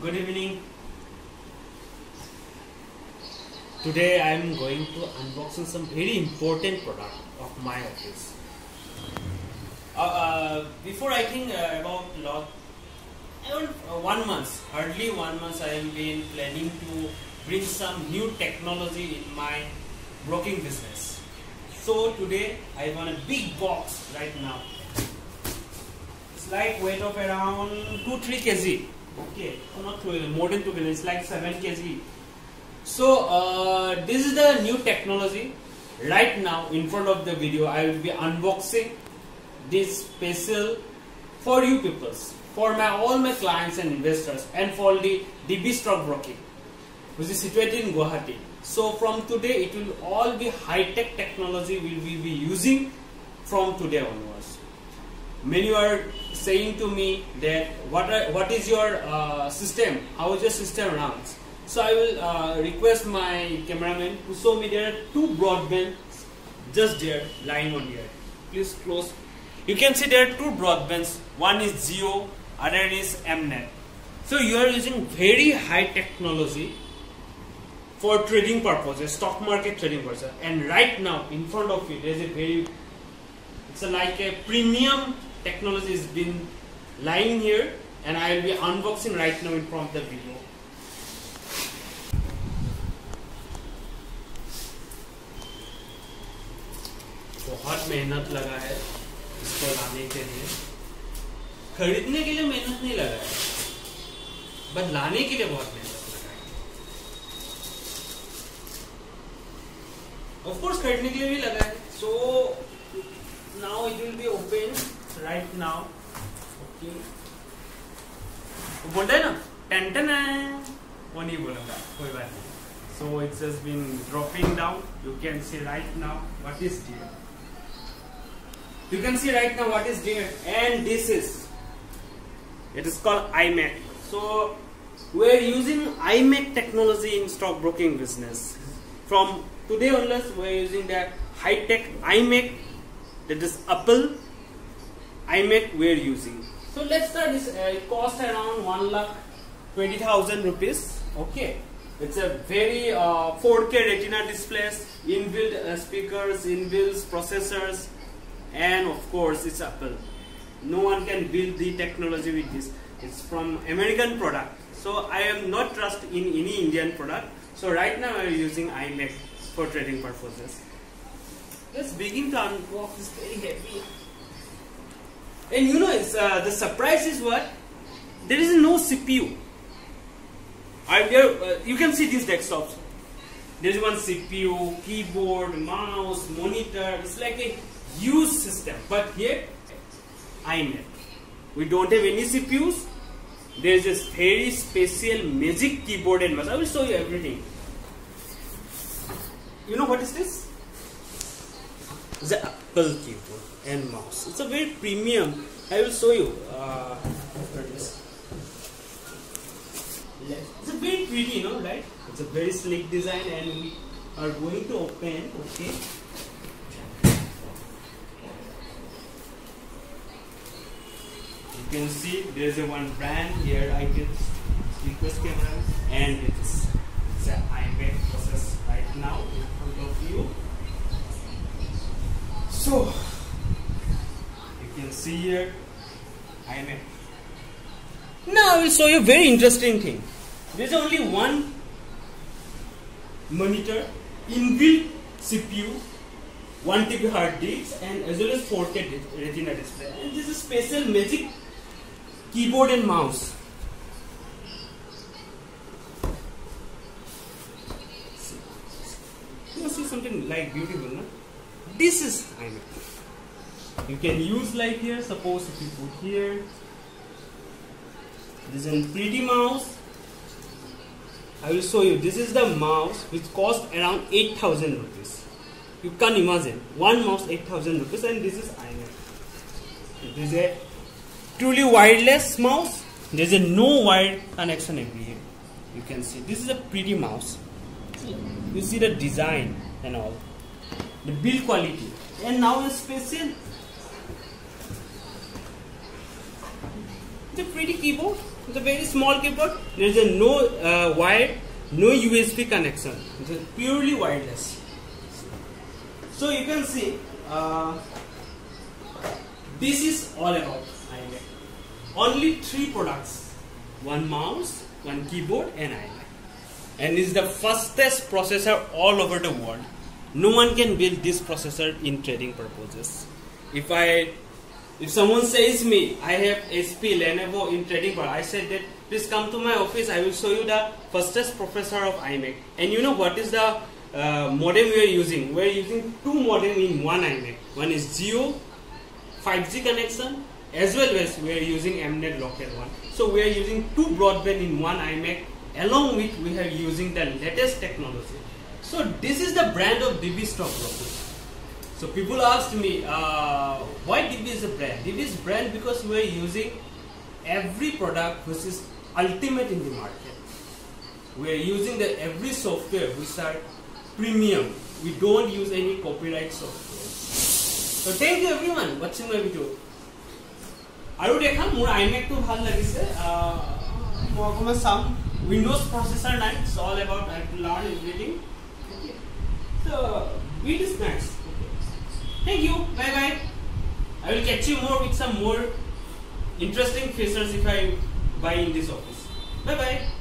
Good evening. Today I am going to unboxing some very important product of my office. Uh, uh, before I think uh, about around uh, one month, hardly one month, I have been planning to bring some new technology in my broking business. So today I have a big box right now. It's like weight of around two three kg. Okay, not more than. It's like seven kg. So uh, this is the new technology. Right now, in front of the video, I will be unboxing this special for you peoples, for my all my clients and investors, and for the DB stock broking, which is situated in Guwahati. So from today, it will all be high tech technology. We will be using from today onwards? Many are saying to me that what are, what is your uh, system? How is your system runs? So I will uh, request my cameraman to show me there are two broadbands just there lying on here. Please close. You can see there are two broadbands. One is Jio, other is Mnet. So you are using very high technology for trading purposes, stock market trading purposes. And right now in front of you there is a very it's a, like a premium technology has been lying here, and I will be unboxing right now in front of the video. बहुत मेहनत लगा है इसको लाने के लिए। खरीदने के लिए मेहनत नहीं लगा है बट लाने के लिए बहुत मेहनत लगा है। ऑफ़ कोर्स खरीदने के लिए भी लगा है। So now it will be open right now okay बोलता है ना टेन टेन वो नहीं बोलूंगा कोई बात नहीं so it's just been dropping down you can see right now what is here you can see right now what is there and this is it is called iMac so we're using iMac technology in stockbroking business from today onwards we're using that high-tech iMac that is Apple iMac we're using so let's start this uh, it cost around 1 lakh 20,000 rupees okay it's a very uh, 4K retina displays inbuilt uh, speakers inbuilt processors and of course it's Apple. No one can build the technology with this. It's from American product. So I am not trust in any Indian product. So right now I am using iMac for trading purposes. Let's begin to unbox. It's very heavy. And you know, uh, the surprise is what? There is no CPU. I uh, you can see these desktops. There is one CPU, keyboard, mouse, monitor. It's like a huge system. But here, I iMac. We don't have any CPUs. There is this very special magic keyboard and mouse. I will show you everything. You know what is this? The Apple keyboard and mouse. It's a very premium. I will show you. Uh, it's a very pretty, you know, right? It's a very sleek design, and we are going to open. Okay. You can see there's a one brand here. I can request camera, and it's it's an iMac process right now in front of you. So you can see here iMac. Now I will show you a very interesting thing. There's only one monitor, inbuilt CPU, 1 TB hard disk, and as well as 4K retina display. And this is special magic keyboard and mouse. You see something like beautiful, no? This is iMac. You can use like here. Suppose if you put here, this is a pretty mouse. I will show you. This is the mouse which cost around 8000 rupees. You can imagine one mouse 8000 rupees, and this is iMac. This is a truly wireless mouse. There is a no wire connection over here. You can see this is a pretty mouse. You see the design and all, the build quality, and now a special a pretty keyboard. A very small keyboard. There's a no uh, wire, no USB connection. It's a purely wireless. So you can see uh, this is all about iMac. Only three products: one mouse, one keyboard, and iMac. And it's the fastest processor all over the world. No one can build this processor in trading purposes. If I if someone says me, I have HP, Lenovo in trading part, I said that please come to my office, I will show you the fastest processor of iMac. And you know what is the uh, modem we are using? We are using two modem in one iMac. One is Jio 5G connection as well as we are using Mnet local one. So we are using two broadband in one iMac along with we are using the latest technology. So this is the brand of DB Stock so people asked me, uh, why DB is a brand? DB is brand because we are using every product which is ultimate in the market. We are using the every software which are premium. We don't use any copyright software. So thank you everyone watching my video. আৰু দেখা মোৰ আইমেকটো ভাল লাগিছে মই অকণমান চাম windows processor নাই it's all about I two learn everything চ' it is nuts. Thank you. Bye bye. I will catch you more with some more interesting faces if I buy in this office. Bye bye.